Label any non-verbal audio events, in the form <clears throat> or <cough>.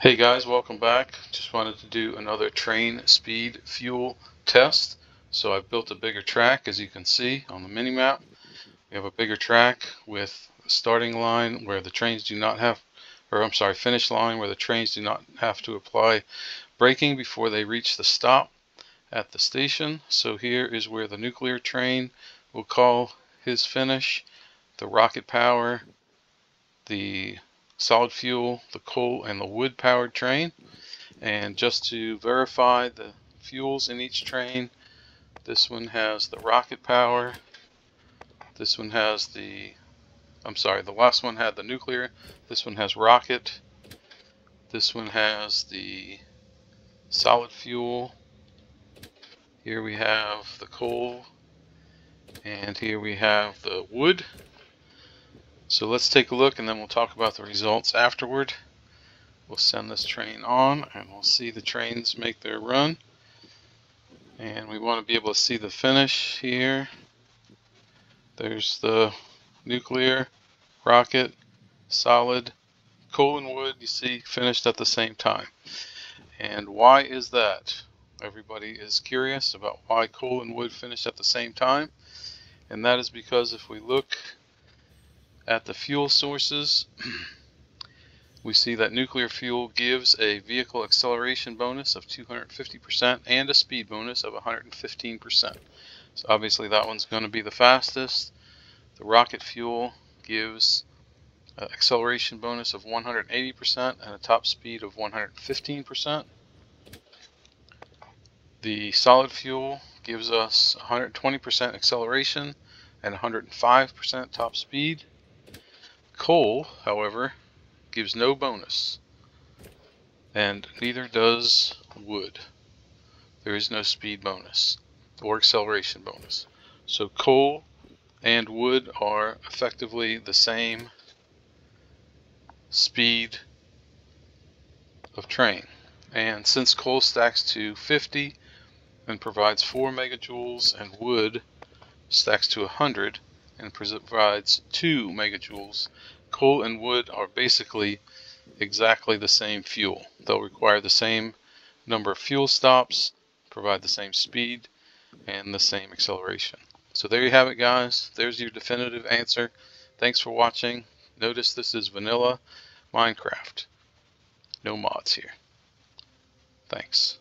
Hey guys, welcome back. Just wanted to do another train speed fuel test. So I've built a bigger track as you can see on the mini map. We have a bigger track with a starting line where the trains do not have, or I'm sorry, finish line where the trains do not have to apply braking before they reach the stop at the station. So here is where the nuclear train will call his finish, the rocket power, the solid fuel, the coal, and the wood powered train. And just to verify the fuels in each train, this one has the rocket power. This one has the, I'm sorry, the last one had the nuclear. This one has rocket. This one has the solid fuel. Here we have the coal. And here we have the wood. So let's take a look and then we'll talk about the results afterward. We'll send this train on and we'll see the trains make their run. And we want to be able to see the finish here. There's the nuclear, rocket, solid, coal and wood, you see, finished at the same time. And why is that? Everybody is curious about why coal and wood finished at the same time. And that is because if we look at the fuel sources, <clears throat> we see that nuclear fuel gives a vehicle acceleration bonus of 250% and a speed bonus of 115%. So obviously that one's going to be the fastest. The rocket fuel gives an acceleration bonus of 180% and a top speed of 115%. The solid fuel gives us 120% acceleration and 105% top speed. Coal, however, gives no bonus, and neither does wood. There is no speed bonus or acceleration bonus. So coal and wood are effectively the same speed of train. And since coal stacks to 50 and provides 4 megajoules and wood stacks to 100 and provides 2 megajoules. Coal and wood are basically exactly the same fuel. They'll require the same number of fuel stops, provide the same speed, and the same acceleration. So there you have it guys. There's your definitive answer. Thanks for watching. Notice this is vanilla Minecraft. No mods here. Thanks.